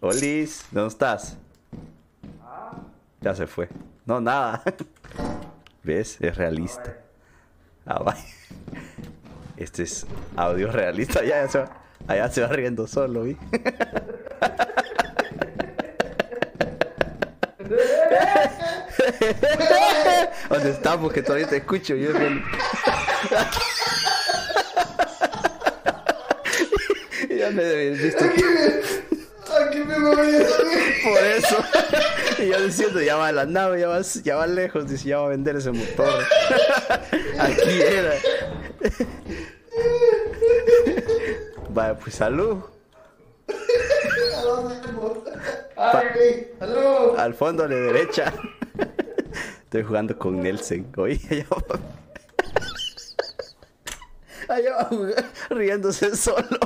Olis, ¿dónde estás? Ya se fue. No, nada. ¿Ves? Es realista. Ah, vaya. Este es audio realista. Se va, allá se va riendo solo, ¿vi? ¿Dónde estamos? Que todavía te escucho. Yo ya me debí visto. Por eso. Y yo diciendo, ya va a la nave, ya va, ya va lejos, dice, ya va a vender ese motor. Aquí era. Vaya, pues salud. ¿A dónde vamos? ¡Ay, ¡Aló! Al fondo a la derecha. Estoy jugando con Nelson. Oye, allá va. Allá va riéndose solo.